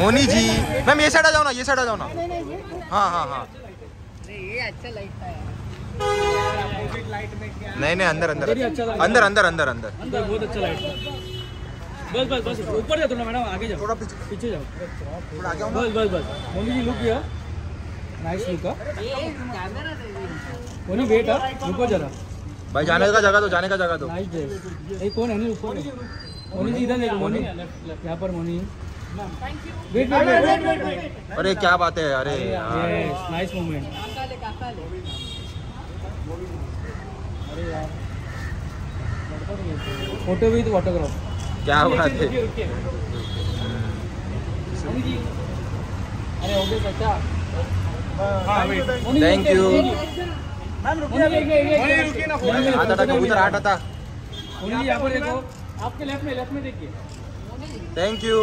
Moni ji. Ma'am ये side आ जाओ ना ये साइड आ जाओ ना। हाँ हाँ हाँ। ये अच्छा है नहीं नहीं अंदर अंदर। अच्छा। अंदर अंदर अंदर अंदर। अंदर बहुत अच्छा लाइट बस बस बस ऊपर जाओ थोड़ा मैडम आगे जाओ। थोड़ा पीछे। पीछे जाओ। थोड़ा आगे। बस बस बस। Moni ji look here nice look Moni wait हा। रुको जरा भाई जाने का जगह दो जाने का जगह दो। नाइस ड्रेस ये कौन है? नहीं ऊपर। मोनी जी इधर देखो मोनी। यहाँ पर Moni. Wait wait wait wait wait अरे क्या बात है अरे यार। Yes nice moment photo with photograph क्या बात है। अरे हो गया चाचा थैंक यू मैम मोनी आता था कबूतर आठ था यहाँ पर देखो। आपके लेफ़्ट में लेफ़्ट में देखिए। Thank you